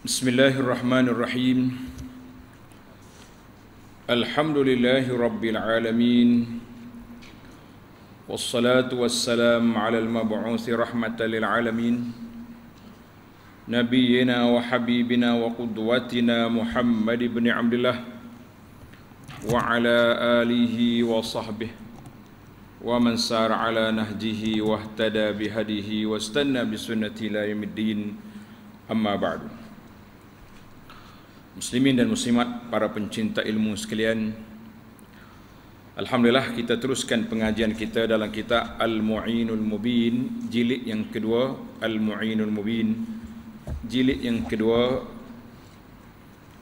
بسم الله الرحمن الرحيم. الحمد لله رب العالمين. والصلاة والسلام على المبعوث رحمة للعالمين. نبينا وحبيبنا وقدوتنا محمد بن عبد الله وعلى آله وصحبه ومن سار على نهجه واهتدى بهديه واستنى بسنته إلى يوم الدين. أما بعد. Muslimin dan muslimat, para pencinta ilmu sekalian Alhamdulillah kita teruskan pengajian kita dalam kitab Al-Mu'inul Mubin Jilid yang kedua Al-Mu'inul Mubin. Jilid yang kedua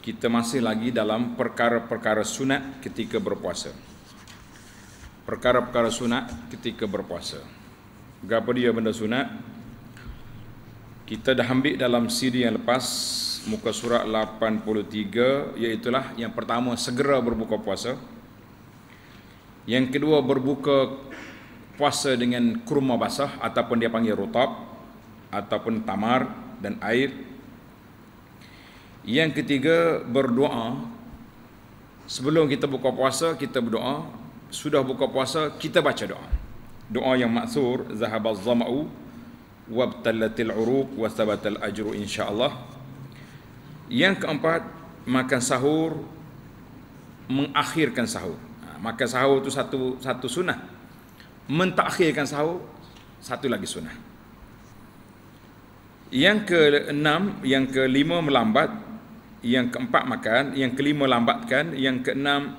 Kita masih lagi dalam perkara-perkara sunat ketika berpuasa. Perkara-perkara sunat ketika berpuasa. Berapa dia benda sunat? Kita dah ambil dalam siri yang lepas muka surat 83 iaitulah yang pertama segera berbuka puasa. Yang kedua berbuka puasa dengan kurma basah ataupun dia panggil rutab ataupun tamar dan air. Yang ketiga berdoa. Sebelum kita buka puasa kita berdoa. Sudah buka puasa kita baca doa. Doa yang maksur zahabaz zama'u wabtallatil uruq wa thabatal ajru insyaallah yang keempat, makan sahur mengakhirkan sahur. Ha, makan sahur itu satu satu sunnah. Mentakhirkan sahur satu lagi sunnah. Yang keenam, yang kelima melambat, yang keempat makan, yang kelima lambatkan, yang keenam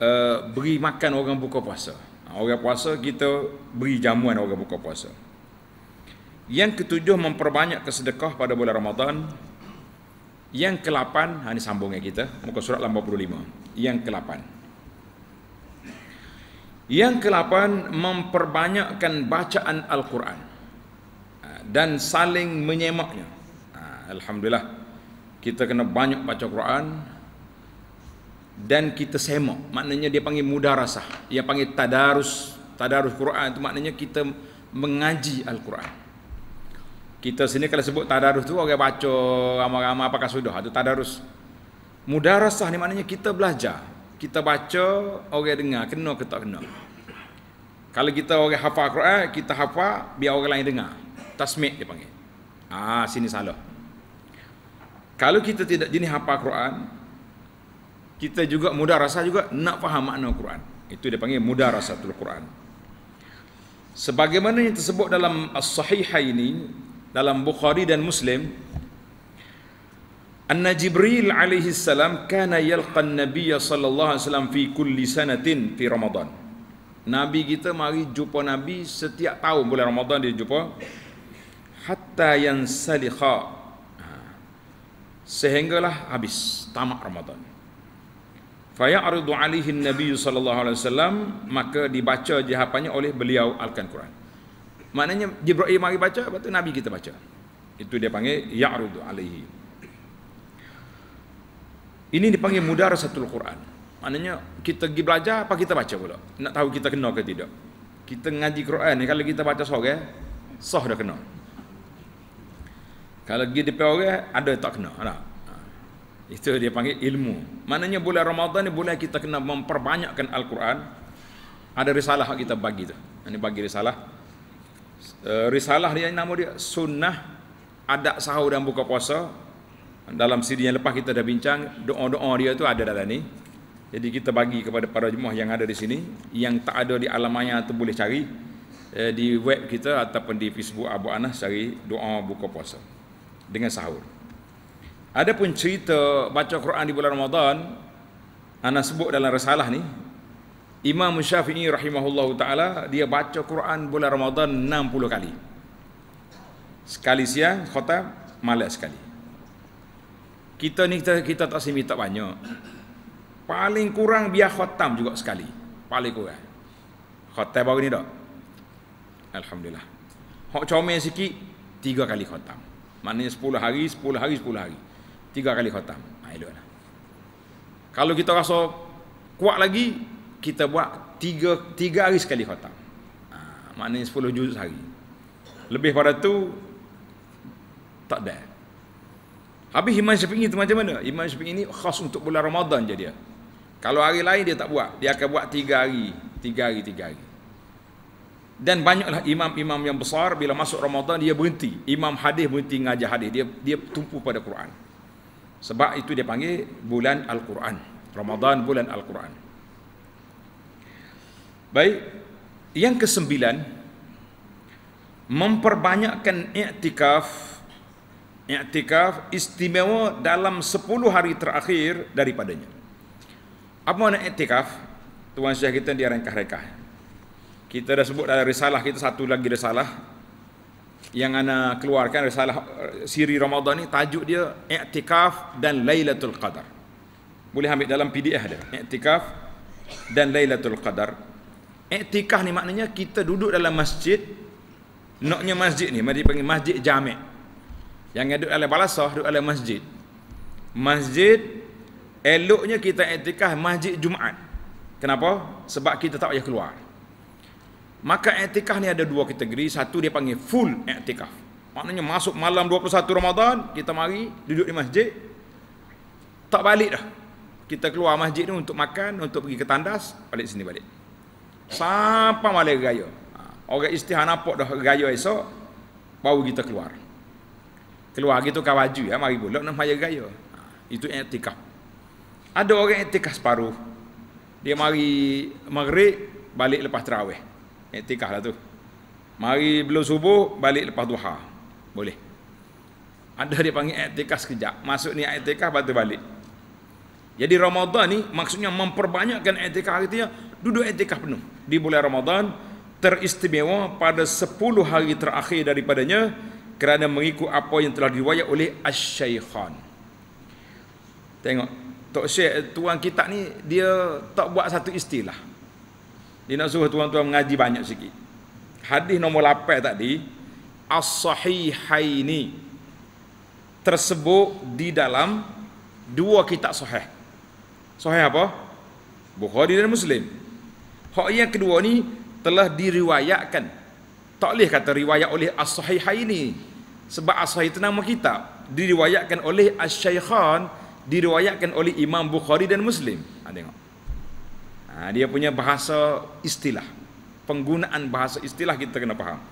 uh, beri makan orang buka puasa. Ha, orang puasa kita beri jamuan orang buka puasa. Yang ketujuh memperbanyak kesedekah pada bulan Ramadan yang ke-8, ha, ini sambungnya kita, muka surat 85. Yang ke-8. Yang ke-8, memperbanyakkan bacaan Al-Quran. Ha, dan saling menyemaknya. Ha, Alhamdulillah. Kita kena banyak baca Quran. Dan kita semak. Maknanya dia panggil mudah rasah. Dia panggil tadarus. Tadarus Quran itu maknanya kita mengaji Al-Quran. Kita sini kalau sebut tadarus tu orang baca ramai-ramai apakah sudah itu tadarus. Mudarasah ni maknanya kita belajar. Kita baca, orang dengar, kena ke tak kena. Kalau kita orang hafal Quran, kita hafal biar orang lain dengar. Tasmik dia panggil. Ah, sini salah. Kalau kita tidak jenis hafal Quran, kita juga mudah rasa juga nak faham makna Quran. Itu dia panggil rasa Quran. Sebagaimana yang tersebut dalam As-Sahihah ini, dalam Bukhari dan Muslim Anna Jibril alaihi salam kana yalqa an-nabiy sallallahu alaihi wasallam fi kulli sanatin fi Ramadan. Nabi kita mari jumpa Nabi setiap tahun bulan Ramadan dia jumpa hatta yang salikha sehinggalah habis tamat Ramadan. Fa ya'ridu alaihi an-nabiy sallallahu alaihi wasallam maka dibaca jawapannya oleh beliau Al-Quran. Maknanya Jibril mari baca, lepas tu Nabi kita baca. Itu dia panggil ya'rudu alaihi. Ini dipanggil mudarasatul Quran. Maknanya kita pergi belajar apa kita baca pula. Nak tahu kita kena ke tidak. Kita ngaji Quran ni kalau kita baca sore, sah dah kena. Kalau pergi depan orang ada tak kena. Tak? Ha. Itu dia panggil ilmu. Maknanya bulan Ramadan ni bulan kita kena memperbanyakkan Al-Quran. Ada risalah kita bagi tu. Ini bagi risalah uh, risalah dia nama dia sunnah adat sahur dan buka puasa. Dalam siri yang lepas kita dah bincang doa-doa dia tu ada dalam ni. Jadi kita bagi kepada para jemaah yang ada di sini yang tak ada di alamannya tu boleh cari eh, di web kita ataupun di Facebook Abu Anas cari doa buka puasa dengan sahur. Adapun cerita baca Quran di bulan Ramadan Ana sebut dalam risalah ni Imam Syafi'i rahimahullahu taala dia baca Quran bulan Ramadan 60 kali. Sekali siang khatam, malam sekali. Kita ni kita, kita tak sini minta banyak. Paling kurang biar khatam juga sekali. Paling kurang. Khatam baru ni dak. Alhamdulillah. Hak comel sikit tiga kali khatam. Maknanya 10 hari, 10 hari, 10 hari. Tiga kali khatam. Ha, eloklah. Kalau kita rasa kuat lagi, kita buat tiga, tiga hari sekali khatam. Ha, maknanya 10 juz sehari. Lebih pada tu tak ada. Habis Imam Syafi'i itu macam mana? Imam Syafi'i ini khas untuk bulan Ramadan je dia. Kalau hari lain dia tak buat. Dia akan buat tiga hari. Tiga hari, tiga hari. Dan banyaklah imam-imam yang besar bila masuk Ramadan dia berhenti. Imam hadis berhenti ngajar hadis. Dia dia tumpu pada Quran. Sebab itu dia panggil bulan Al-Quran. Ramadan bulan Al-Quran. Baik. Yang kesembilan memperbanyakkan i'tikaf i'tikaf istimewa dalam 10 hari terakhir daripadanya. Apa makna i'tikaf? Tuan Syekh kita dia rengkah-rengkah. Kita dah sebut dalam risalah kita satu lagi risalah yang ana keluarkan risalah eh, siri Ramadan ni tajuk dia i'tikaf dan Lailatul Qadar. Boleh ambil dalam PDF dia. I'tikaf dan Lailatul Qadar. I'tikaf ni maknanya kita duduk dalam masjid Naknya masjid ni, mari panggil masjid jami'. Yang duduk dalam balasah, duduk dalam masjid. Masjid, eloknya kita etikah masjid Jumaat. Kenapa? Sebab kita tak payah keluar. Maka etikah ni ada dua kategori. Satu dia panggil full etikah. Maknanya masuk malam 21 Ramadan, kita mari duduk di masjid. Tak balik dah. Kita keluar masjid ni untuk makan, untuk pergi ke tandas, balik sini balik. Sampai malam raya. Orang istihar nampak dah raya esok, baru kita keluar. Keluar gitu kawaju ya mari pula nak maya gaya. Ha, itu i'tikaf. Ada orang i'tikaf separuh. Dia mari maghrib balik lepas tarawih. I'tikaf lah tu. Mari belum subuh balik lepas duha. Boleh. Ada dia panggil i'tikaf sekejap. Masuk ni i'tikaf lepas tu balik. Jadi Ramadan ni maksudnya memperbanyakkan i'tikaf artinya duduk i'tikaf penuh di bulan Ramadan teristimewa pada 10 hari terakhir daripadanya kerana mengikut apa yang telah diriwayat oleh Asy-Syaikhan. Tengok Tok Syekh tuan kita ni dia tak buat satu istilah. Dia nak suruh tuan-tuan mengaji banyak sikit. Hadis nombor 8 tadi As-Sahihaini tersebut di dalam dua kitab sahih. Sahih apa? Bukhari dan Muslim. Hak yang kedua ni telah diriwayatkan. Tak boleh kata riwayat oleh As-Sahihaini. Sebab asal itu nama kitab. Diriwayatkan oleh Asy-Syaikhan diriwayatkan oleh Imam Bukhari dan Muslim. Ha, tengok. Ha, dia punya bahasa istilah. Penggunaan bahasa istilah kita kena faham.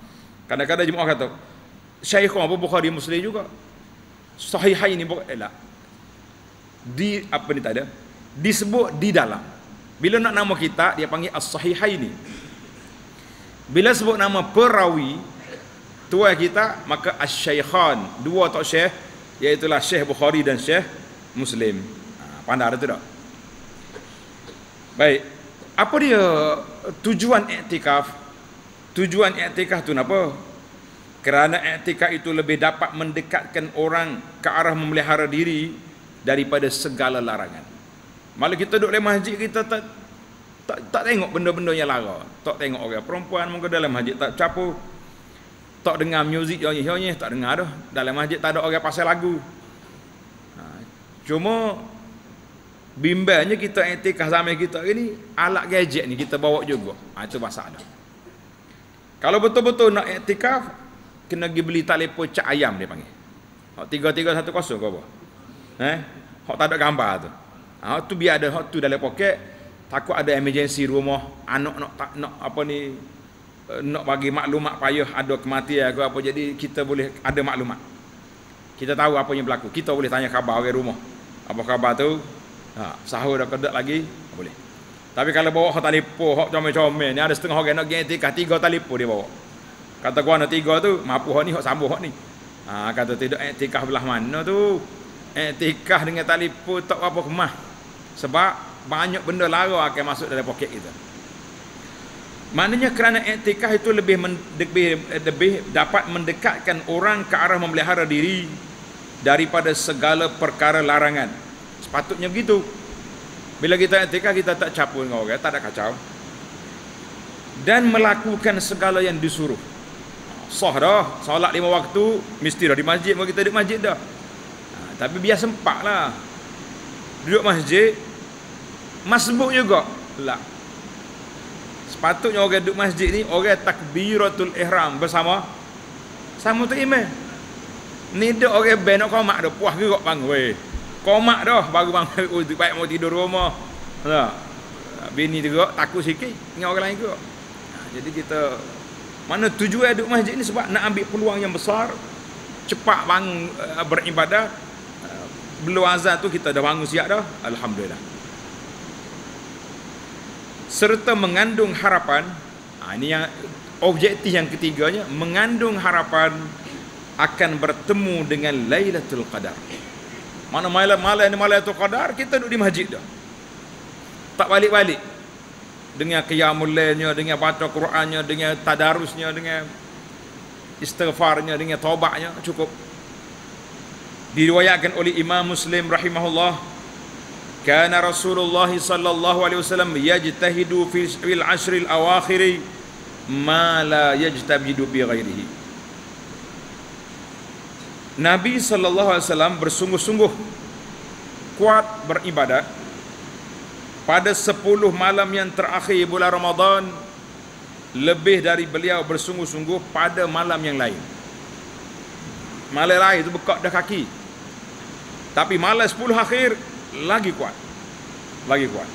Kadang-kadang jemaah kata Syaikhan apa Bukhari Muslim juga? Sahihain ini bukan elak. Di apa ni tak ada? Disebut di dalam bila nak nama kita dia panggil as-sahihaini bila sebut nama perawi tua kita maka asy-syaikhan dua tok syekh iaitu Syekh Bukhari dan Syekh Muslim. Ha, pandai ada tu tak? Baik. Apa dia tujuan iktikaf? Tujuan iktikaf tu apa? Kerana iktikaf itu lebih dapat mendekatkan orang ke arah memelihara diri daripada segala larangan. Malah kita duduk dalam masjid kita tak tak, tak tengok benda-benda yang lara. Tak tengok orang perempuan muka dalam masjid tak capur tak dengar muzik yang nyanyi tak dengar dah. Dalam masjid tak ada orang pasal lagu. Ha, cuma bimbangnya kita etikah zaman kita ini alat gadget ni kita bawa juga. Ha, itu masalah. Kalau betul-betul nak etikaf kena pergi beli telefon cak ayam dia panggil. Hak 3310 ke apa? Eh? Hak tak ada gambar tu ha, tu biar ada hak tu dalam poket. Takut ada emergency rumah anak nak tak nak apa ni Eh, nak bagi maklumat payah ada kematian ke apa. Jadi kita boleh ada maklumat. Kita tahu apa yang berlaku. Kita boleh tanya khabar orang rumah. Apa khabar tu? Ha, sahur dah kedak lagi boleh. Tapi kalau bawa hot telefon hot comel-comel ni ada setengah orang nak pergi etikah tiga telefon dia bawa. Kata gua nak tiga tu mampu hot ni hot sambung hot ni. Ha, kata tidak etikah belah mana tu? Etikah dengan telefon tak apa kemah sebab banyak benda lara akan masuk dalam poket kita Maknanya kerana etikah itu lebih, lebih, lebih dapat mendekatkan orang ke arah memelihara diri daripada segala perkara larangan. Sepatutnya begitu. Bila kita etikah kita tak capur dengan orang, tak ada kacau. Dan melakukan segala yang disuruh. Sah dah, solat lima waktu, mesti dah di masjid, mau kita di masjid dah. Ha, tapi biar sempat lah. Duduk masjid, masbuk juga. Lah, Sepatutnya orang duduk masjid ni orang takbiratul ihram bersama sama tu imam. Ni dak orang ben nak komak dah puas gerak bangun weh. Komak dah baru bangun oh, baik mau tidur rumah. Ha. Bini gerak takut sikit dengan orang lain. Ha, jadi kita mana tujuan duduk masjid ni sebab nak ambil peluang yang besar cepat bangun uh, beribadah belum azan tu kita dah bangun siap dah alhamdulillah serta mengandung harapan ha, ini yang objektif yang ketiganya mengandung harapan akan bertemu dengan Lailatul Qadar. Mana malam malam ni Lailatul Qadar kita duduk di masjid dah. Tak balik-balik. Dengan qiyamul lailnya, dengan baca Qurannya, dengan tadarusnya, dengan istighfarnya, dengan taubatnya cukup. Diriwayatkan oleh Imam Muslim rahimahullah kana Rasulullah sallallahu alaihi wasallam yajtahidu fil ashril awakhir ma la yajtahidu bi ghairihi. Nabi sallallahu alaihi wasallam bersungguh-sungguh kuat beribadat pada 10 malam yang terakhir bulan Ramadan lebih dari beliau bersungguh-sungguh pada malam yang lain. Malam lain itu bekak dah kaki. Tapi malam 10 akhir lagi kuat. Lagi kuat.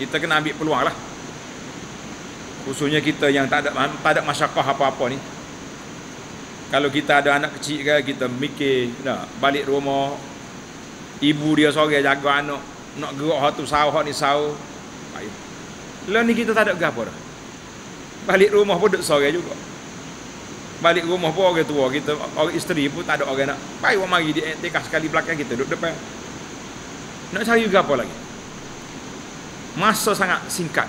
Kita kena ambil peluang lah. Khususnya kita yang tak ada tak ada masyarakat apa-apa ni. Kalau kita ada anak kecil ke kita mikir nak balik rumah ibu dia sore jaga anak nak gerak hak tu sahau hak ni sahau lah ni kita tak ada gapo dah. Balik rumah pun duduk sore juga. Balik rumah pun orang tua kita orang isteri pun tak ada orang nak. Baik orang mari di tikah sekali belakang kita duduk depan nak cari gapo lagi masa sangat singkat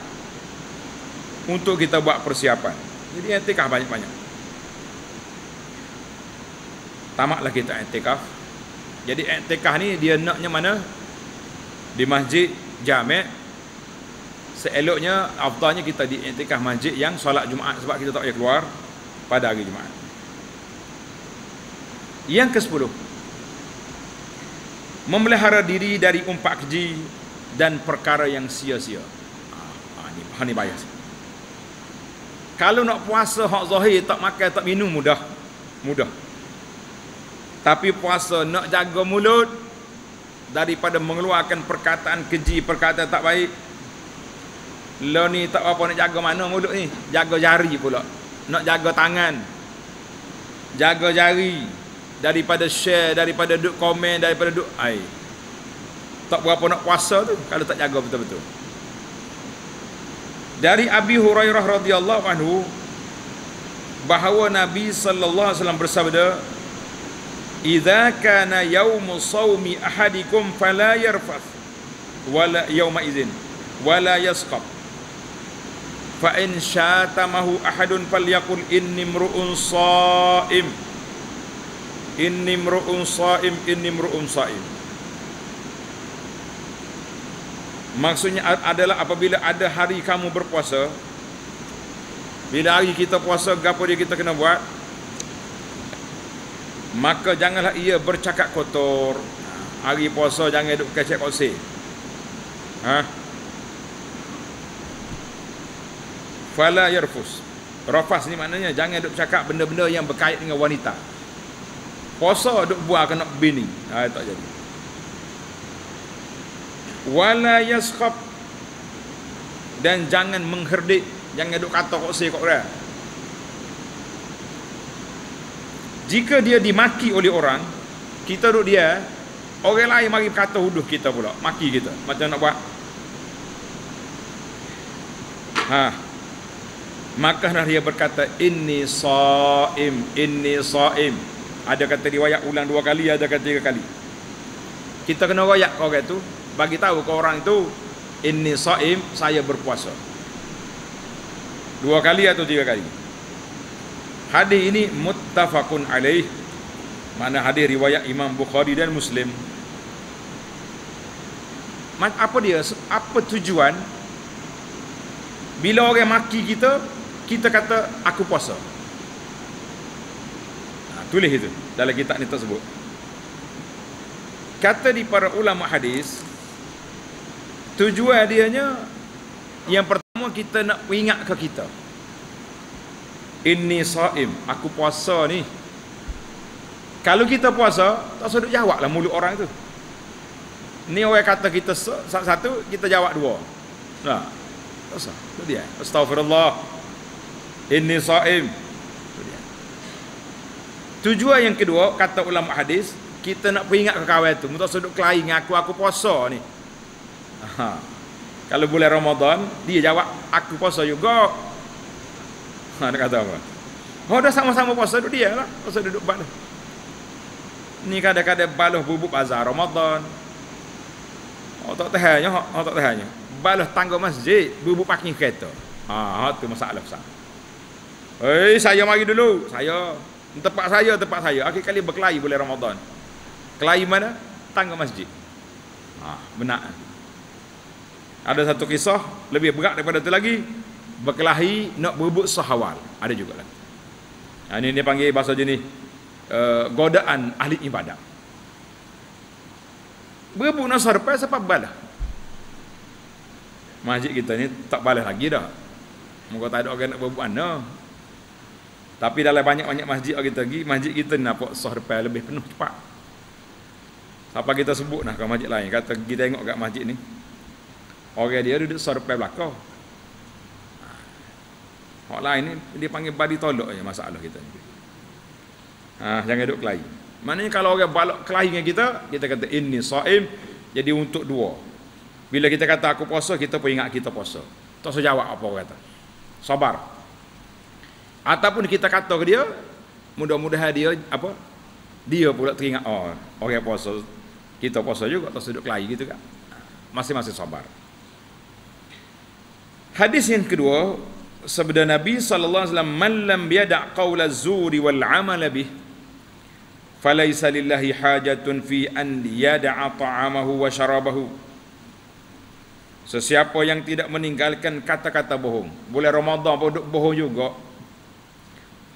untuk kita buat persiapan jadi tikah banyak-banyak tamatlah kita i'tikaf. Jadi i'tikaf ni dia naknya mana? Di masjid jami' seeloknya afdalnya kita di i'tikaf masjid yang solat Jumaat sebab kita tak payah keluar pada hari Jumaat. Yang ke-10 Memelihara diri dari umpak keji dan perkara yang sia-sia. Ha, ni bahan ni bayar. Kalau nak puasa hak zahir tak makan tak minum mudah. Mudah. Tapi puasa nak jaga mulut daripada mengeluarkan perkataan keji, perkataan tak baik. Lo ni tak apa nak jaga mana mulut ni? Jaga jari pula. Nak jaga tangan. Jaga jari daripada share, daripada duk komen, daripada duk ai. Tak berapa nak puasa tu kalau tak jaga betul-betul. Dari Abi Hurairah radhiyallahu anhu bahawa Nabi sallallahu alaihi wasallam bersabda idza kana yaumu sawmi ahadikum fala yarfath wala yauma idzin wala yasqab fa in syatamahu ahadun falyaqul inni mru'un shaim inni mru'un shaim inni mru'un shaim maksudnya adalah apabila ada hari kamu berpuasa bila hari kita puasa gapo dia kita kena buat? Maka janganlah ia bercakap kotor. Hari puasa jangan duk kecek kosi ha? Fala yarfus. Rafas ni maknanya jangan duk cakap benda-benda yang berkait dengan wanita puasa duk buat kena bini. Ha tak jadi. Wala yaskhab. Dan jangan mengherdik. Jangan duk kata kosi kok orang jika dia dimaki oleh orang kita duduk dia orang lain mari kata huduh kita pula. Maki kita. Macam nak buat. Ha. Maka dia berkata inni saim. Inni saim ada kata riwayat ulang dua kali ada kata tiga kali kita kena royak kau itu bagi tahu ke orang itu inni saim saya berpuasa dua kali atau tiga kali Hadis ini muttafaqun alaih. Mana hadis riwayat Imam Bukhari dan Muslim. Apa dia? Apa tujuan? Bila orang maki kita, kita kata aku puasa. Tulis itu dalam kitab ini tersebut. Kata di para ulama hadis, tujuan dianya yang pertama kita nak ingat ke kita. Inni saim, aku puasa ni. Kalau kita puasa, tak duk jawab lah mulut orang tu. Ni orang kata kita satu, kita jawab dua. Nah, tak usah. Itu dia. Astaghfirullah. Inni sa'im. Tujuan yang kedua, kata ulama hadis, kita nak peringat ke kawan tu. Mutak sudut kelahi dengan aku, aku puasa ni. Ha. Kalau bulan Ramadan, dia jawab, aku puasa juga. Ha, dia kata apa? Oh, dah sama-sama puasa, duduk dia lah. Puasa duduk balik. Ni kadang-kadang baluh bubuk bazar Ramadan. Oh tak tahannya, oh tak tahannya. Baluh tangga masjid, bubuk parking kereta. Ha, tu masalah besar. Hei, saya mari dulu. Saya tempat saya, tempat saya. Akhir kali berkelahi bulan Ramadan. Kelahi mana? Tangga masjid. Ha, benar. Ada satu kisah lebih berat daripada itu lagi. Berkelahi nak berebut sahawal. Ada juga lagi. Ha, ini dia panggil bahasa jenis uh, godaan ahli ibadah. Berebut nak sarpai sebab balas. Masjid kita ni tak balas lagi dah. Moga tak ada orang nak berebut mana. Tapi dalam banyak-banyak masjid kita lagi, masjid kita nampak sarpai lebih penuh cepat. Siapa kita sebut nak ke masjid lain, kata kita tengok kat masjid ni. Orang dia duduk sarpai belakang. Orang lain ni dia panggil badi tolok je masalah kita ni. Ha, jangan duduk kelahi. Maknanya kalau orang balok kelahi dengan kita, kita kata ini saim, jadi untuk dua. Bila kita kata aku puasa, kita pun ingat kita puasa. Tak usah jawab apa orang kata. Sabar. Ataupun kita kata ke dia, mudah-mudahan dia apa? Dia pula teringat oh, orang puasa. Kita puasa juga usah duduk kelahi gitu kan. Masing-masing sabar. Hadis yang kedua, sabda Nabi sallallahu alaihi wasallam, "Man lam yada' qawla az-zuri wal 'amala bih" falaisa lillahi hajatun fi an yada'a ta'amahu wa syarabahu Sesiapa yang tidak meninggalkan kata-kata bohong Boleh Ramadan pun bohong juga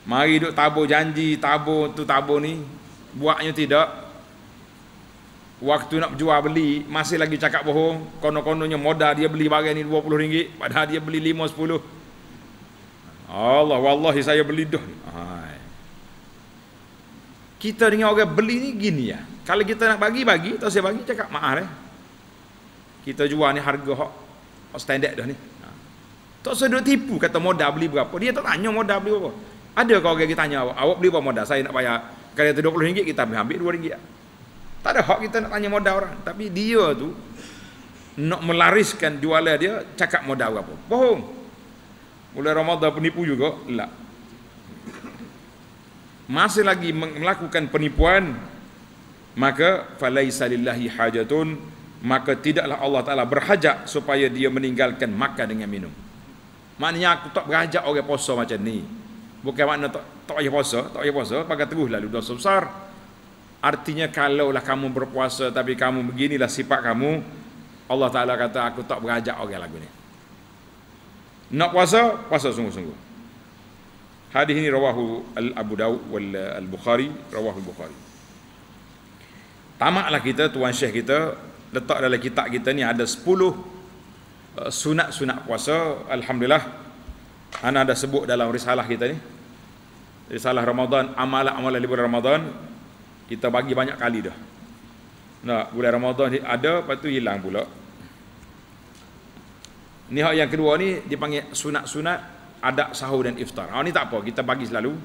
Mari duk tabur janji Tabur tu tabur ni Buatnya tidak Waktu nak jual beli Masih lagi cakap bohong Kono-kononya modal dia beli barang ni RM20 Padahal dia beli RM5-10 Allah Wallahi saya beli dah kita dengan orang beli ni gini ya. Kalau kita nak bagi bagi, tak saya bagi cakap maaf eh. Kita jual ni harga hok standard dah ni. Ha. Tak sedut tipu kata modal beli berapa. Dia tak tanya modal beli berapa. Ada kau orang kita tanya awak, awak beli berapa modal? Saya nak bayar kalau itu RM20 kita ambil RM2. Tak ada hak kita nak tanya modal orang. Tapi dia tu nak melariskan jualan dia cakap modal berapa. Bohong. Mulai Ramadan penipu juga. Tak masih lagi melakukan penipuan maka falaisa lillahi hajatun maka tidaklah Allah taala berhajat supaya dia meninggalkan makan dengan minum maknanya aku tak berhajat orang puasa macam ni bukan makna tak tak payah puasa tak payah puasa pakai terus lalu dosa besar artinya kalaulah kamu berpuasa tapi kamu beginilah sifat kamu Allah taala kata aku tak berhajat orang lagu ni nak puasa puasa sungguh-sungguh Hadis ini rawahu Al-Abu Dawud wal Al-Bukhari, rawahu Al-Bukhari. Tamaklah kita tuan syekh kita letak dalam kitab kita ni ada 10 uh, sunat-sunat puasa. Alhamdulillah ana ada sebut dalam risalah kita ni. Risalah Ramadan, amalan-amalan di bulan Ramadan kita bagi banyak kali dah. Nah, bulan Ramadan ada, lepas tu hilang pula. Ni yang kedua ni dipanggil sunat-sunat ada sahur dan iftar. Ah ni tak apa, kita bagi selalu.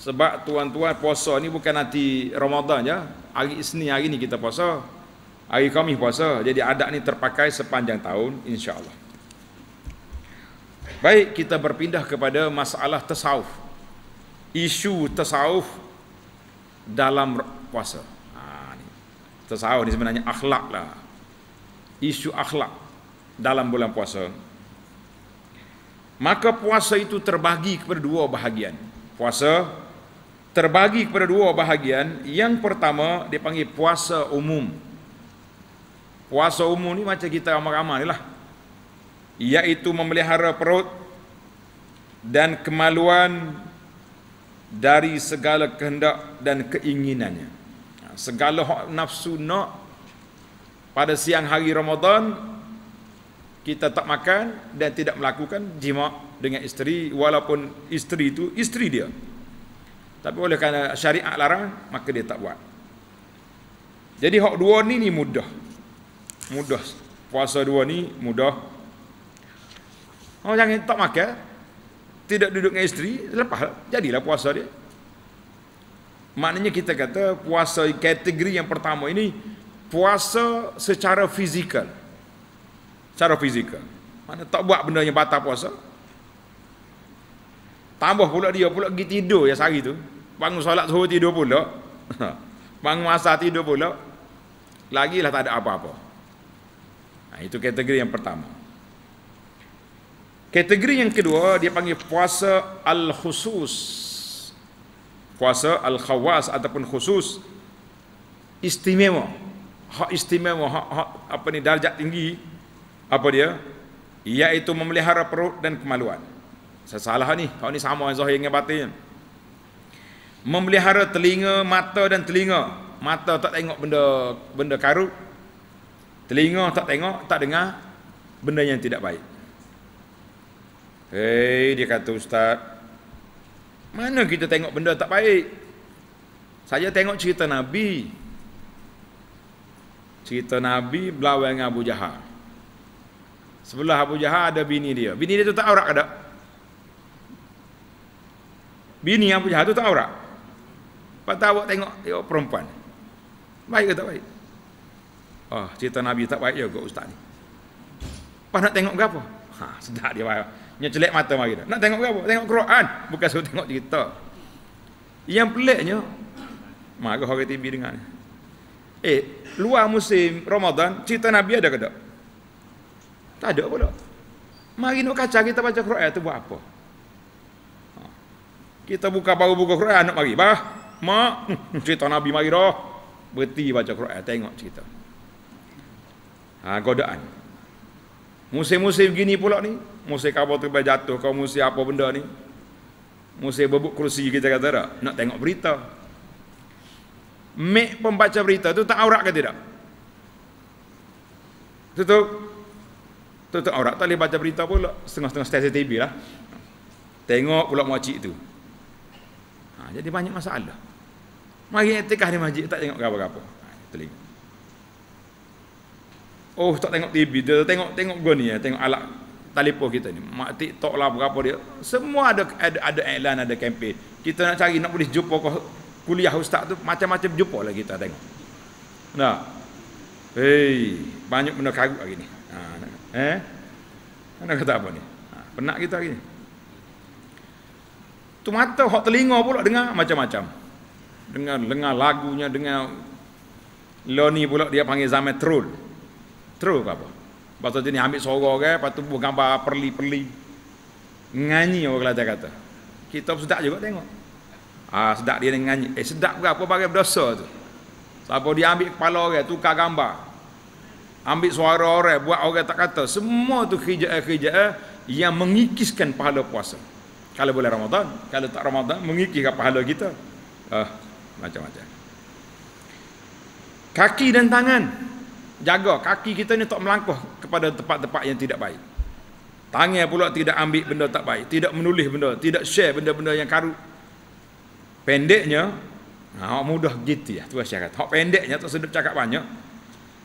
Sebab tuan-tuan puasa ni bukan nanti Ramadan je. Hari Isnin hari ni kita puasa. Hari Khamis puasa. Jadi adat ni terpakai sepanjang tahun insya-Allah. Baik, kita berpindah kepada masalah tasawuf. Isu tasawuf dalam puasa. Ha, ni. Tasawuf ni sebenarnya akhlak lah. Isu akhlak dalam bulan puasa maka puasa itu terbagi kepada dua bahagian. Puasa terbagi kepada dua bahagian. Yang pertama dipanggil puasa umum. Puasa umum ni macam kita ramai-ramai lah. Iaitu memelihara perut dan kemaluan dari segala kehendak dan keinginannya. Segala nafsu nak pada siang hari Ramadan kita tak makan dan tidak melakukan jima dengan isteri walaupun isteri itu isteri dia Tapi oleh kerana syariat larang, maka dia tak buat. Jadi hak dua ni ni mudah. Mudah. Puasa dua ni mudah. Oh jangan tak makan. Tidak duduk dengan isteri, lepas jadilah puasa dia. Maknanya kita kata puasa kategori yang pertama ini puasa secara fizikal. Secara fizikal. Mana tak buat benda yang batal puasa. Tambah pula dia pula pergi tidur ya sehari tu. Bangun solat suruh tidur pula. Bangun masa tidur pula. Lagilah tak ada apa-apa. Nah, itu kategori yang pertama. Kategori yang kedua dia panggil puasa al-khusus. Puasa al-khawas ataupun khusus istimewa. Hak istimewa, hak, hak apa ni darjat tinggi apa dia? Iaitu memelihara perut dan kemaluan. Saya salah ni. Hak ni sama zahir dengan batin memelihara telinga, mata dan telinga. Mata tak tengok benda benda karut. Telinga tak tengok, tak dengar benda yang tidak baik. Hei, dia kata ustaz, mana kita tengok benda tak baik? Saya tengok cerita Nabi. Cerita Nabi berlawan dengan Abu Jahal. Sebelah Abu Jahal ada bini dia. Bini dia tu tak aurat ada. Bini Abu Jahal tu tak aurat. Patah awak tengok tengok perempuan. Baik ke tak baik? Oh, cerita Nabi tak baik juga ustaz ni. Pas nak tengok apa? Ha, sedap dia baik. Nya celek mata mari dah. Nak tengok apa? Tengok Quran, bukan suruh tengok cerita. Yang peliknya maka orang TV dengar. Eh, luar musim Ramadan, cerita Nabi ada ke tak? Tak ada pula. Mari nak kaca kita baca Quran tu buat apa? Ha. Kita buka baru buka Quran nak mari. Bah, Mak, cerita Nabi mari dah. Berhenti baca Quran, tengok cerita. Ha, godaan. Musim-musim gini pula ni, musim kabur tu jatuh, kau musim apa benda ni? Musim bebuk kerusi kita kata tak? Nak tengok berita. Mek pembaca berita tu tak aurat ke tidak? Tutup. Tutup aurat tak boleh baca berita pula. Setengah-setengah stesen TV lah. Tengok pula makcik tu. Ha, jadi banyak masalah. Mari etikah di masjid tak tengok apa-apa. Ha, telinga. Oh tak tengok TV dia tengok tengok gua ni ya, tengok alat telefon kita ni. Mak TikTok lah berapa dia. Semua ada ada, ada iklan ada kempen. Kita nak cari nak boleh jumpa kuliah ustaz tu macam-macam jumpa lah kita tengok. Nah. Hei, banyak benda karut lagi ni. Ha, eh? Nak kata apa ni? Ha, penat kita lagi. Tu mata hok telinga pula dengar macam-macam dengan dengar lagunya dengan Loni pula dia panggil zaman troll troll apa Lepas tu ni ambil suara ke Lepas tu gambar perli-perli. Nganyi orang Kelantan kata. Kita sedap juga tengok. Ah Sedap dia nganyi. Eh sedap ke apa bagai berdosa tu? Siapa dia ambil kepala orang Tukar gambar. Ambil suara orang Buat orang tak kata. Semua tu kerja-kerja Yang mengikiskan pahala puasa. Kalau boleh Ramadan Kalau tak Ramadan Mengikiskan pahala kita. Ah macam-macam. Kaki dan tangan jaga kaki kita ni tak melangkah kepada tempat-tempat yang tidak baik. Tangan pula tidak ambil benda tak baik, tidak menulis benda, tidak share benda-benda yang karut. Pendeknya, ha mudah gitu ya, tu saya kata. Hak pendeknya tak sedap cakap banyak.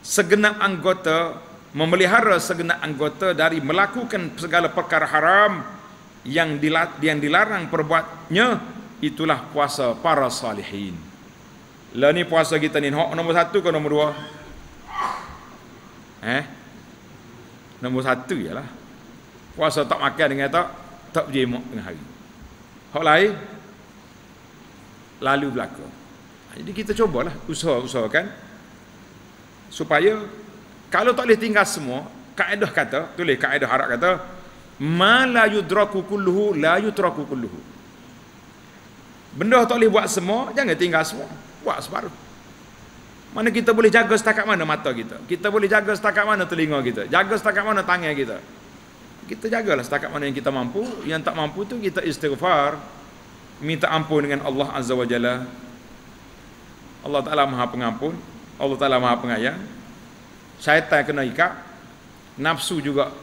Segenap anggota memelihara segenap anggota dari melakukan segala perkara haram yang dilarang perbuatnya itulah puasa para salihin. Lah ni puasa kita ni nombor satu ke nombor dua? Eh? Nombor satu ialah puasa tak makan dengan tak tak berjemuk dengan hari. Hak lain lalu berlaku. Ha, jadi kita cubalah usaha-usahakan supaya kalau tak boleh tinggal semua, kaedah kata, tulis kaedah harap kata, ma la yudraku kulluhu la yutraku kulluhu. Benda tak boleh buat semua, jangan tinggal semua. Buat separuh. Mana kita boleh jaga setakat mana mata kita? Kita boleh jaga setakat mana telinga kita? Jaga setakat mana tangan kita? Kita jagalah setakat mana yang kita mampu. Yang tak mampu tu kita istighfar. Minta ampun dengan Allah Azza wa Jalla. Allah Ta'ala maha pengampun. Allah Ta'ala maha pengayang. Syaitan kena ikat. Nafsu juga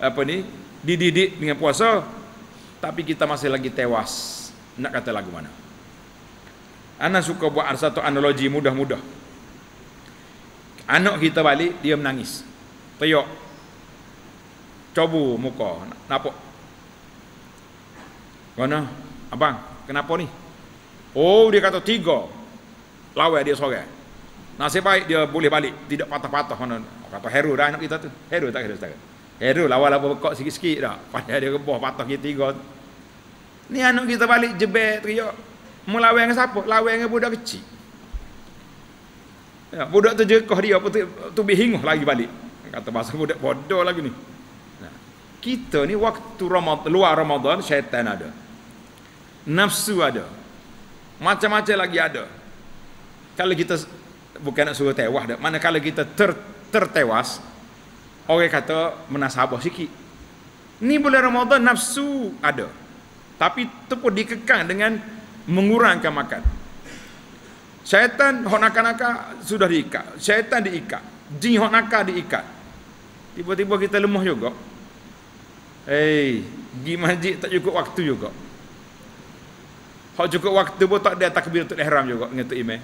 apa ni dididik dengan puasa. Tapi kita masih lagi tewas nak kata lagu mana Ana suka buat satu analogi mudah-mudah. Anak kita balik, dia menangis. Teriak. Cobu muka. Nampak? Mana? Abang, kenapa ni? Oh, dia kata tiga. Lawai dia sore. Nasib baik dia boleh balik. Tidak patah-patah. Mana? Kata hero dah anak kita tu. Hero tak hero tak? Hero lawa lawa bekok sikit-sikit dah. Padahal dia rebah patah kita tiga. Ni anak kita balik jebet teriak. Mau lawan dengan siapa? Lawan dengan budak kecil. Ya, budak tu jekah dia apa tu, tu bihinguh lagi balik. Kata bahasa budak bodoh lagi ni. Nah, kita ni waktu Ramadan, luar Ramadan syaitan ada. Nafsu ada. Macam-macam lagi ada. Kalau kita bukan nak suruh tewas dah. Mana kalau kita ter, tertewas, orang kata menasabah sikit. Ni bulan Ramadan nafsu ada. Tapi tu pun dikekang dengan mengurangkan makan. Syaitan hok nakal-nakal sudah diikat. Syaitan diikat. Jin hok nakal diikat. Tiba-tiba kita lemah juga. Hei, pergi masjid tak cukup waktu juga. Hok cukup waktu pun tak ada takbir untuk ihram juga dengan tu imam.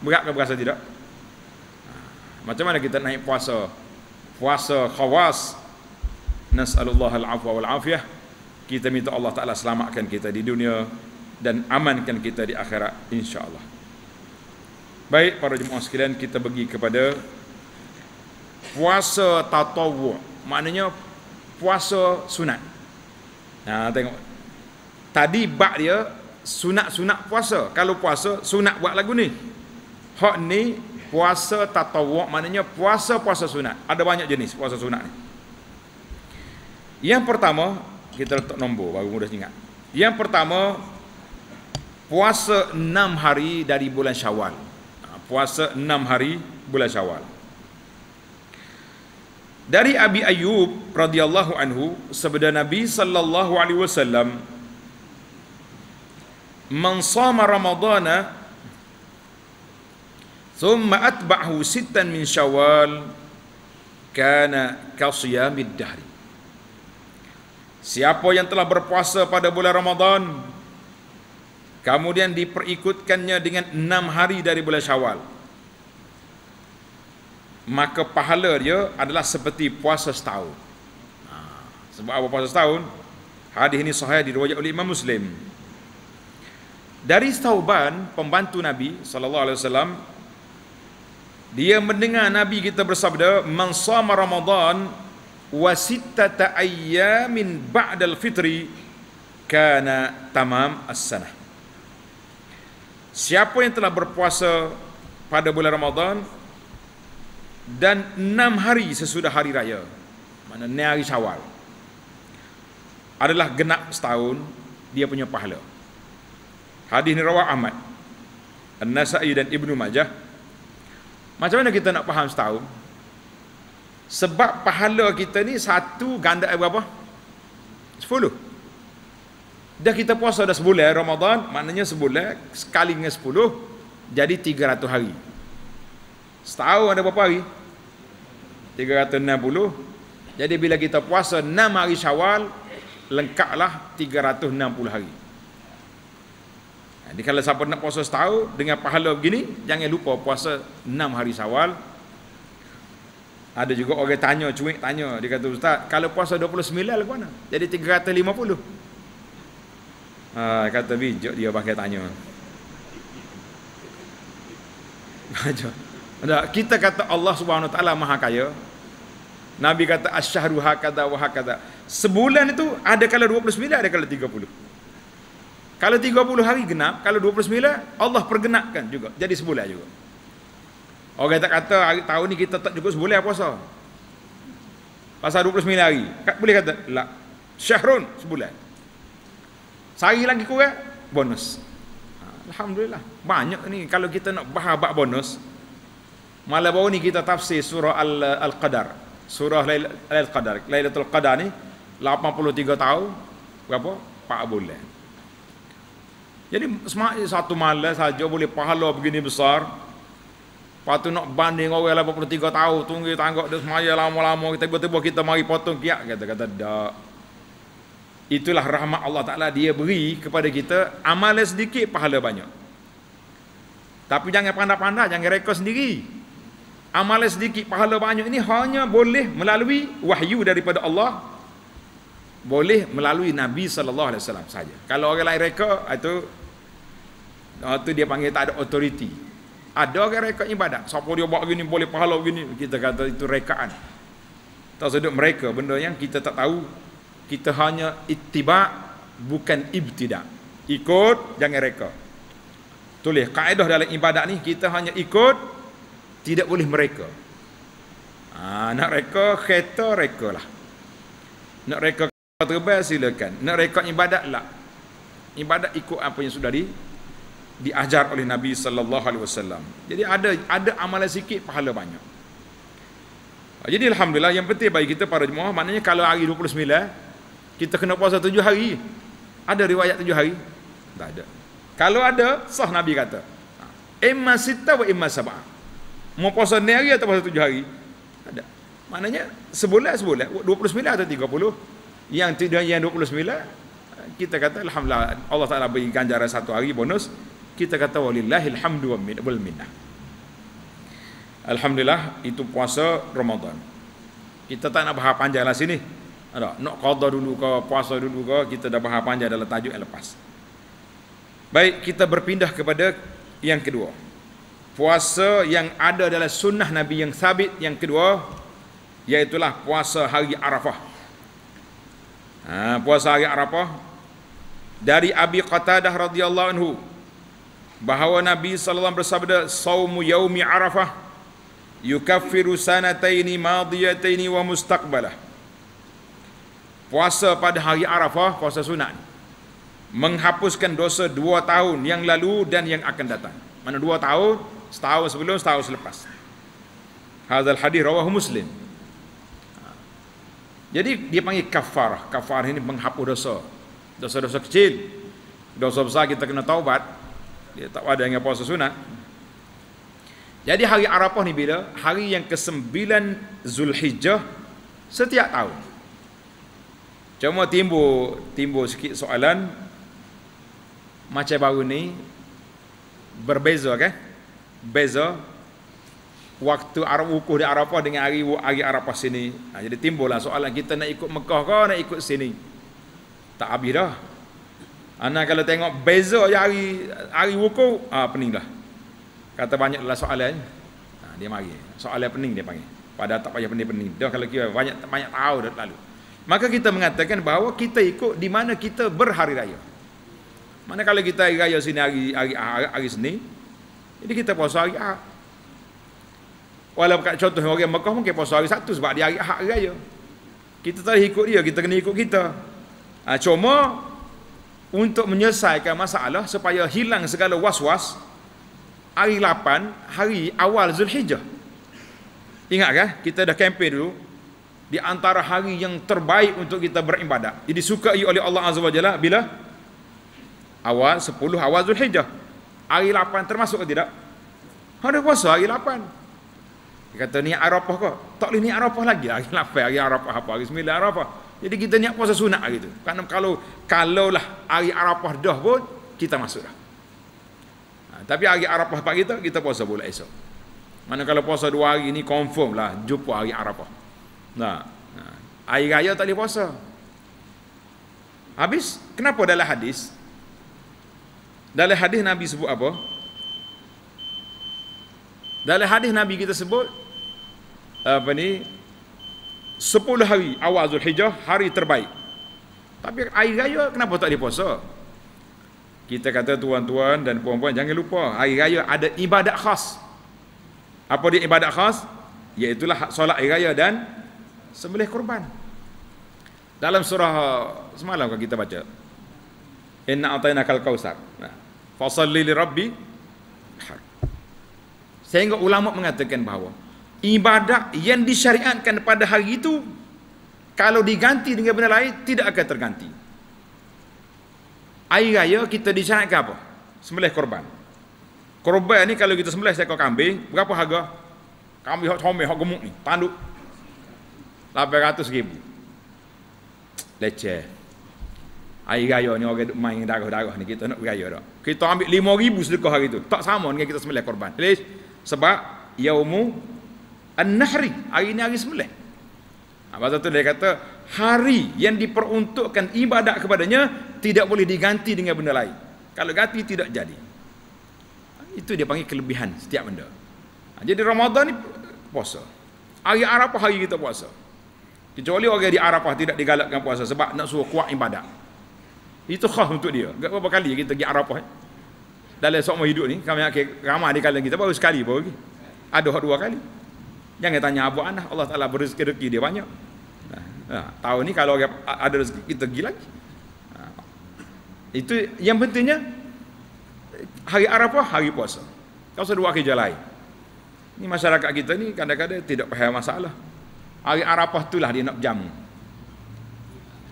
Berat ke berasa tidak? Ha, macam mana kita naik puasa? Puasa khawas. Nas'alullah al-afwa wal-afiyah. Kita minta Allah Ta'ala selamatkan kita di dunia dan amankan kita di akhirat insya-Allah. Baik para jemaah sekalian kita pergi kepada puasa tatawwu. Maknanya puasa sunat. Nah tengok. Tadi bab dia sunat-sunat puasa. Kalau puasa sunat buat lagu ni. Hak ni puasa tatawwu maknanya puasa-puasa sunat. Ada banyak jenis puasa sunat ni. Yang pertama kita letak nombor baru mudah ingat. Yang pertama puasa enam hari dari bulan Syawal. Puasa enam hari bulan Syawal. Dari Abi Ayyub radhiyallahu anhu sabda Nabi sallallahu alaihi wasallam Man sama Ramadana thumma atba'ahu sittan min Syawal kana ka siyamid dahri Siapa yang telah berpuasa pada bulan Ramadan Kemudian diperikutkannya dengan enam hari dari bulan syawal. Maka pahala dia adalah seperti puasa setahun. Ha, Sebab apa puasa setahun? Hadis ini sahih diriwayat oleh Imam Muslim. Dari Tauban, pembantu Nabi SAW Dia mendengar Nabi kita bersabda Man sama Ramadan Wasittata ayyamin ba'dal fitri Kana tamam as-sanah Siapa yang telah berpuasa pada bulan Ramadan dan enam hari sesudah hari raya, mana ni hari Syawal, adalah genap setahun dia punya pahala. Hadis ni rawat Ahmad, An-Nasa'i dan Ibnu Majah. Macam mana kita nak faham setahun? Sebab pahala kita ni satu ganda berapa? Sepuluh. Dah kita puasa dah sebulan Ramadan, maknanya sebulan sekali dengan sepuluh jadi tiga ratus hari. Setahun ada berapa hari? Tiga ratus enam puluh. Jadi bila kita puasa enam hari Syawal, lengkaplah tiga ratus enam puluh hari. Jadi kalau siapa nak puasa setahun dengan pahala begini, jangan lupa puasa enam hari Syawal. Ada juga orang tanya, cuik tanya, dia kata ustaz, kalau puasa 29 lah mana? Jadi 350. Ha, kata bijak dia pakai tanya. Baca. Kita kata Allah Subhanahu Wa Taala Maha Kaya. Nabi kata asyhadu hakada wa hakada. Sebulan itu ada kala 29 ada kala 30. Kalau 30 hari genap, kalau 29 Allah pergenapkan juga jadi sebulan juga. Orang tak kata hari tahun ni kita tak cukup sebulan puasa. Pasal 29 hari. Boleh kata, la. Syahrun sebulan. Sehari lagi kurang bonus. Alhamdulillah. Banyak ni kalau kita nak bahas bab bonus. Malam baru ni kita tafsir surah Al-Qadar. Surah Al-Qadar. Lailatul Qadar ni 83 tahun berapa? 4 bulan. Jadi satu malam saja boleh pahala begini besar. Lepas tu nak banding orang 83 tahun tunggu tanggap dia semaya lama-lama tiba-tiba kita mari potong kiak kata kata dak Itulah rahmat Allah Ta'ala dia beri kepada kita amalan sedikit pahala banyak. Tapi jangan pandai-pandai, jangan reka sendiri. Amalan sedikit, pahala banyak ini hanya boleh melalui wahyu daripada Allah. Boleh melalui Nabi sallallahu alaihi wasallam saja. Kalau orang lain reka itu itu dia panggil tak ada authority. Ada orang reka ibadat. Siapa dia buat gini boleh pahala gini, kita kata itu rekaan. Tak sedut mereka benda yang kita tak tahu. Kita hanya ittiba bukan ibtida. Ikut jangan reka. Tulis kaedah dalam ibadat ni kita hanya ikut tidak boleh mereka. Ha, nak reka kereta reka lah. Nak reka terbang silakan. Nak reka ibadat lah. Ibadat ikut apa yang sudah di diajar oleh Nabi sallallahu alaihi wasallam. Jadi ada ada amalan sikit pahala banyak. Ha, jadi alhamdulillah yang penting bagi kita para jemaah maknanya kalau hari 29 kita kena puasa 7 hari. Ada riwayat 7 hari? Tak ada. Kalau ada, sah Nabi kata. Imma sita wa imma sabah. Mau puasa ni hari atau puasa tujuh hari? Ada. Maknanya sebulan sebulan 29 atau 30. Yang tidak yang 29 kita kata alhamdulillah Allah Taala beri ganjaran satu hari bonus. Kita kata walillahil hamdu minnah. Alhamdulillah itu puasa Ramadan. Kita tak nak bahas panjang lah sini. Ada, nak qada dulu ke puasa dulu ke kita dah bahas panjang dalam tajuk yang lepas. Baik, kita berpindah kepada yang kedua. Puasa yang ada dalam sunnah Nabi yang sabit yang kedua iaitulah puasa hari Arafah. Ha, puasa hari Arafah dari Abi Qatadah radhiyallahu anhu bahawa Nabi sallallahu bersabda saumu yaumi Arafah yukaffiru sanataini madiyataini wa mustaqbalah. Puasa pada hari Arafah puasa sunat menghapuskan dosa dua tahun yang lalu dan yang akan datang. Mana dua tahun? Setahun sebelum, setahun selepas. Hadal hadis rawahu Muslim. Jadi dia panggil kafarah. Kafarah ini menghapus dosa. Dosa-dosa kecil. Dosa besar kita kena taubat. Dia tak ada yang puasa sunat. Jadi hari Arafah ni bila? Hari yang ke-9 Zulhijjah setiap tahun. Cuma timbul timbul sikit soalan macam baru ni berbeza kan? Beza waktu Arab wukuf di Arafah dengan hari hari Arafah sini. Ha, jadi timbullah soalan kita nak ikut Mekah ke nak ikut sini? Tak habis dah. Anak kalau tengok beza hari hari wukuf ha, pening dah. Kata banyaklah soalan. Ha, dia mari. Soalan pening dia panggil. Pada tak payah pening-pening dah kalau kira banyak banyak tahu dah lalu maka kita mengatakan bahawa kita ikut di mana kita berhari raya mana kalau kita hari raya sini hari hari hari, hari Senin, jadi kita puasa hari Ahad. Walaupun contoh orang Mekah mungkin puasa hari Sabtu sebab dia hari Ahad hari raya. Kita tak ikut dia, kita kena ikut kita. Ha, cuma untuk menyelesaikan masalah supaya hilang segala was-was hari 8 hari awal Zulhijjah. Ingat kan? Kita dah kempen dulu di antara hari yang terbaik untuk kita beribadat. Jadi sukai oleh Allah Azza wa Jalla bila awal 10 awal Zulhijjah. Hari 8 termasuk ke tidak? Ada puasa hari 8. Dia kata ni Arafah kau. Tak boleh ni Arafah lagi hari 8 hari Arafah apa hari 9 Arafah. Jadi kita niat puasa sunat hari tu. Karena kalau kalaulah hari Arafah dah pun kita masuk dah. Ha, tapi hari Arafah pagi tu kita puasa pula esok. Mana kalau puasa dua hari ni confirm lah jumpa hari Arafah. Nah. Hari raya tak boleh puasa. Habis kenapa dalam hadis dalam hadis Nabi sebut apa? Dalam hadis Nabi kita sebut apa ni? 10 hari awal Zulhijjah hari terbaik. Tapi hari raya kenapa tak dipuasa? Kita kata tuan-tuan dan puan-puan jangan lupa hari raya ada ibadat khas. Apa dia ibadat khas? Iaitulah solat hari raya dan sembelih kurban. Dalam surah semalam kan kita baca. Inna atainakal kausar. Nah, fasalli li rabbi. Sehingga ulama mengatakan bahawa ibadat yang disyariatkan pada hari itu kalau diganti dengan benda lain tidak akan terganti. Air raya kita disyariatkan apa? Sembelih korban. Korban ni kalau kita sembelih seekor kambing berapa harga? Kambing hok comel hok gemuk ni. Tanduk 800 ribu leceh Hari raya ni orang main darah-darah ni kita nak beraya tak. Kita ambil 5000 sedekah hari tu. Tak sama dengan kita sembelih korban. Please. Sebab yaumu an-nahri. Hari ni hari sembelih. Apa tu dia kata hari yang diperuntukkan ibadat kepadanya tidak boleh diganti dengan benda lain. Kalau ganti tidak jadi. Itu dia panggil kelebihan setiap benda. Ha, jadi Ramadan ni puasa. Hari Arafah hari kita puasa. Kecuali orang di Arafah tidak digalakkan puasa sebab nak suruh kuat ibadat. Itu khas untuk dia. Berapa kali kita pergi Arafah. Eh? Dalam seumur hidup ni, kami akan ramai di kalangan kita baru sekali baru lagi. Ada dua kali. Jangan tanya abu anak, Allah Taala beri rezeki dia banyak. Nah, nah, tahun ni kalau ada rezeki kita pergi lagi. Nah, itu yang pentingnya hari Arafah hari puasa. Kau sudah dua kerja lain. Ini masyarakat kita ni kadang-kadang tidak faham masalah. Hari Arafah itulah dia nak jamu.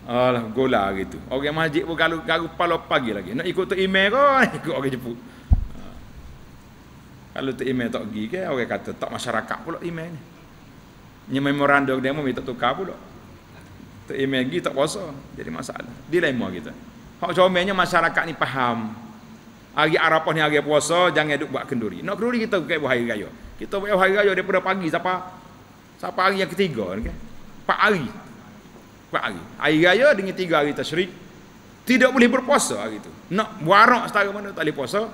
Alah gola gitu. Orang masjid pun kalau kalau pala pagi lagi nak ikut tu email ke ikut orang jemput. Ha. Kalau tu email tak pergi ke orang kata tak masyarakat pula email ni. Ni memorandum dia mau minta tukar pula. Tu email pergi tak puasa. Jadi masalah. Dilema kita. Hak comelnya masyarakat ni faham. Hari Arafah ni hari puasa jangan duk buat kenduri. Nak kenduri kita buat hari raya. Kita buat hari raya daripada pagi sampai sampai hari yang ketiga ni kan. 4 hari. Empat hari. Hari raya dengan tiga hari tasyrik. Tidak boleh berpuasa hari itu. Nak warak setara mana tak boleh puasa.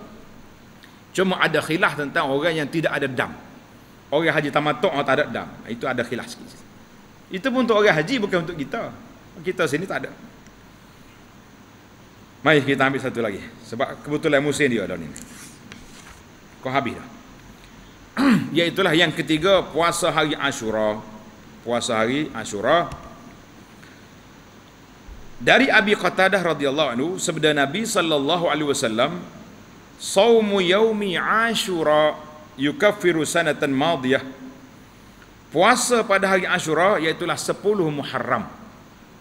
Cuma ada khilaf tentang orang yang tidak ada dam. Orang haji tamatuk orang tak ada dam. Itu ada khilaf sikit. Itu pun untuk orang haji bukan untuk kita. Kita sini tak ada. Mari kita ambil satu lagi. Sebab kebetulan musim dia dah ni. Kau habis dah. Iaitulah yang ketiga puasa hari Ashura. Puasa hari Ashura. Dari Abi Qatadah radhiyallahu anhu sabda Nabi sallallahu alaihi wasallam Saumu yaumi Ashura yukaffiru sanatan madiyah Puasa pada hari Ashura iaitu 10 Muharram.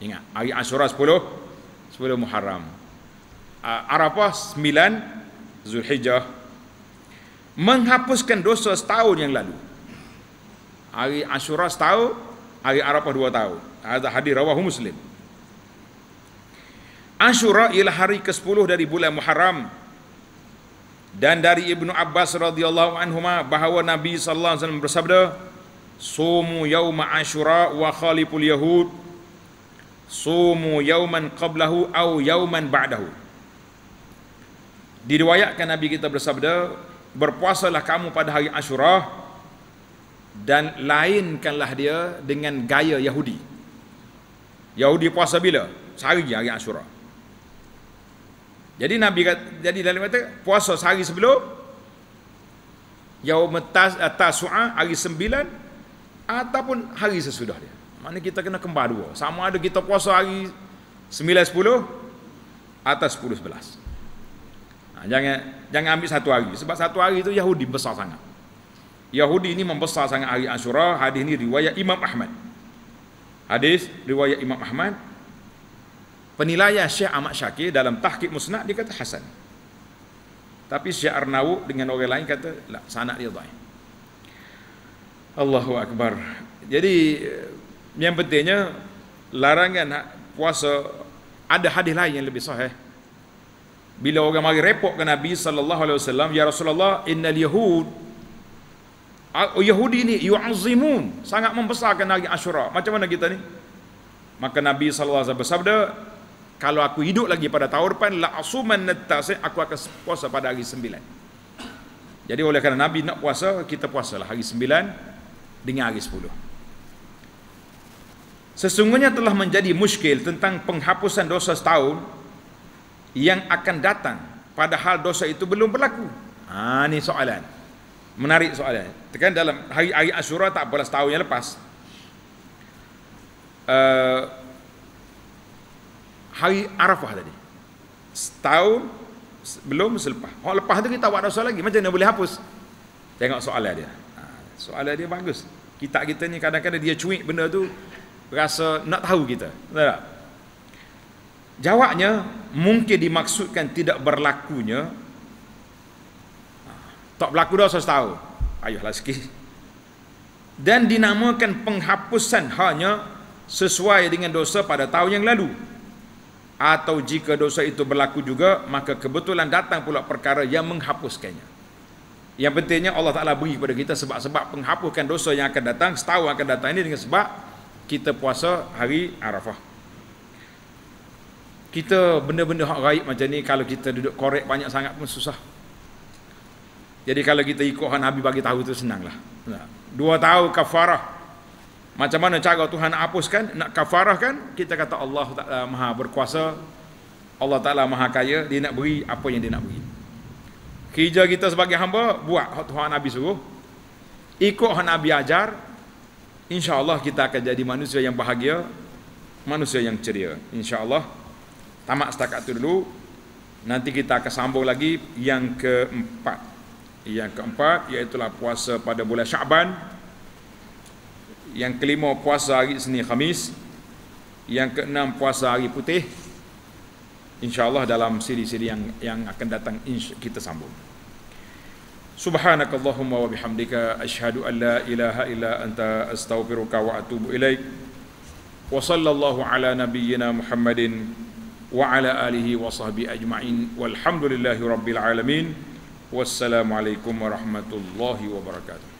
Ingat, hari Ashura 10 10 Muharram. Arafah 9 Zulhijjah menghapuskan dosa setahun yang lalu. Hari Ashura setahun, hari Arafah dua tahun. Ada hadis rawahu Muslim. Ashura ialah hari ke-10 dari bulan Muharram. Dan dari Ibnu Abbas radhiyallahu anhuma bahawa Nabi sallallahu alaihi wasallam bersabda, "Sumu yauma Ashura wa khaliful yahud. Sumu yauman qablahu au yauman ba'dahu." Diriwayatkan Nabi kita bersabda, "Berpuasalah kamu pada hari Ashura dan lainkanlah dia dengan gaya Yahudi." Yahudi puasa bila? Sehari hari Ashura. Jadi Nabi kata, jadi dalam kata puasa sehari sebelum yaum tasu'a hari sembilan ataupun hari sesudah dia. Mana kita kena kembar dua. Sama ada kita puasa hari sembilan sepuluh atau sepuluh sebelas. Ha, jangan jangan ambil satu hari sebab satu hari itu Yahudi besar sangat. Yahudi ini membesar sangat hari Ashura. Hadis ini riwayat Imam Ahmad. Hadis riwayat Imam Ahmad penilaian Syekh Ahmad Syakir dalam tahqiq musnad dia kata hasan tapi Syekh Arnaud dengan orang lain kata la sanad dia dhaif Allahu akbar jadi yang pentingnya larangan puasa ada hadis lain yang lebih sahih bila orang mari repot ke Nabi sallallahu alaihi wasallam ya Rasulullah innal yahud Yahudi ni yu'azzimun sangat membesarkan hari Ashura macam mana kita ni? Maka Nabi sallallahu alaihi wasallam bersabda kalau aku hidup lagi pada tahun depan la asuman aku akan puasa pada hari sembilan. Jadi oleh kerana Nabi nak puasa kita puasalah hari sembilan dengan hari sepuluh. Sesungguhnya telah menjadi muskil tentang penghapusan dosa setahun yang akan datang padahal dosa itu belum berlaku ha ni soalan menarik soalan tekan dalam hari hari Ashura tak boleh setahun yang lepas uh, hari Arafah tadi. Setahun belum selepas. Hak lepas tu kita buat dosa lagi. Macam mana boleh hapus? Tengok soalan dia. Ha, soalan dia bagus. Kita kita ni kadang-kadang dia cuik benda tu rasa nak tahu kita. Betul tak? Jawabnya mungkin dimaksudkan tidak berlakunya ha, tak berlaku dosa setahun. Ayuhlah sikit. Dan dinamakan penghapusan hanya sesuai dengan dosa pada tahun yang lalu atau jika dosa itu berlaku juga maka kebetulan datang pula perkara yang menghapuskannya yang pentingnya Allah Ta'ala beri kepada kita sebab-sebab menghapuskan dosa yang akan datang setahun akan datang ini dengan sebab kita puasa hari Arafah kita benda-benda hak gaib macam ni kalau kita duduk korek banyak sangat pun susah. Jadi kalau kita ikut hak Nabi bagi tahu itu senanglah. Dua tahun kafarah. Macam mana cara Tuhan nak hapuskan nak kafarah kan kita kata Allah Ta'ala maha berkuasa Allah Ta'ala maha kaya dia nak beri apa yang dia nak beri. Kerja kita sebagai hamba buat hak Tuhan Nabi suruh. Ikut hak Nabi ajar insya-Allah kita akan jadi manusia yang bahagia manusia yang ceria insya-Allah tamat setakat itu dulu. Nanti kita akan sambung lagi yang keempat. Yang keempat iaitu puasa pada bulan Syaban yang kelima puasa hari Senin Khamis. Yang keenam puasa hari putih. Insyaallah dalam siri-siri yang yang akan datang kita sambung. Subhanakallahumma wa bihamdika asyhadu an la ilaha illa anta astaghfiruka wa atubu ilaik. Wa sallallahu ala nabiyyina muhammadin wa ala alihi wa sahbihi ajma'in. Walhamdulillahi rabbil alamin. Wassalamu alaikum warahmatullahi wabarakatuh